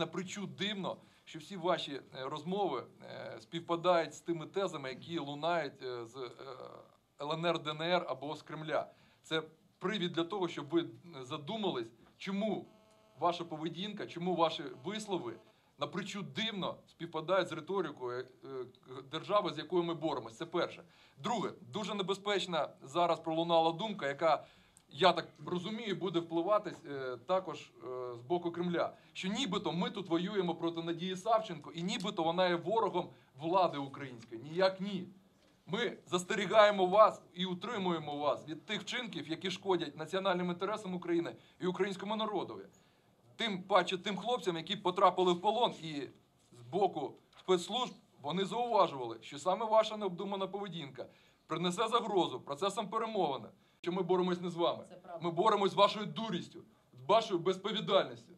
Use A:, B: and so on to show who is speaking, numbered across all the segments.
A: напричу дивно, що всі ваші е, розмови е, співпадають з тими тезами, які лунають е, з ЛНР, ДНР або з Кремля. Це привід для того, щоб ви задумались, чому ваша поведінка, чому ваші вислови напричу дивно співпадають з риторикою держави, з якою ми боремось. Це перше. Друге, дуже небезпечна зараз пролунала думка, яка я так розумію, буде впливати е, також е, з боку Кремля, що нібито ми тут воюємо проти Надії Савченко, і нібито вона є ворогом влади української. Ніяк ні. Ми застерігаємо вас і утримуємо вас від тих вчинків, які шкодять національним інтересам України і українському народові. Тим паче тим хлопцям, які потрапили в полон, і з боку спецслужб вони зауважували, що саме ваша необдумана поведінка принесе загрозу процесам перемовини. Що ми боремось не з вами. Ми боремось з вашою дурістю, з вашою безповідальністю.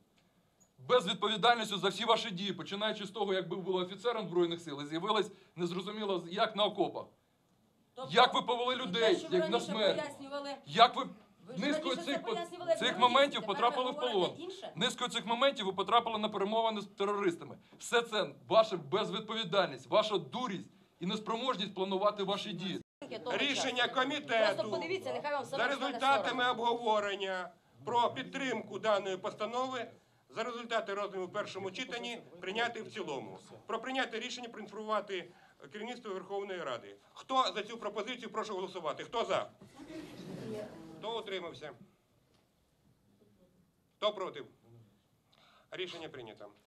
A: Безвідповідальністю за всі ваші дії, починаючи з того, як ви були офіцером Збройних сил, і з'явились незрозуміло як на окопах.
B: Тобто,
A: Як ви повели
B: і те,
A: людей, як на смерть. Як ви
B: ви
A: низкою цих, цих моментів потрапили в полон. Низкою цих моментів ви потрапили на перемовини з терористами. Все це ваша безвідповідальність, ваша дурість і неспроможність планувати ваші дії.
B: Того
C: Рішення
B: часу.
C: комітету
B: Просто подивіться, нехай вам
C: за
B: саме стане
C: результатами
B: соромно.
C: обговорення про підтримку даної постанови. За результати розгляду в першому читанні прийняти в цілому. Про прийняте рішення проінформувати керівництво Верховної Ради. Хто за цю пропозицію прошу голосувати? Хто за? Хто утримався? Хто проти? Рішення прийнято.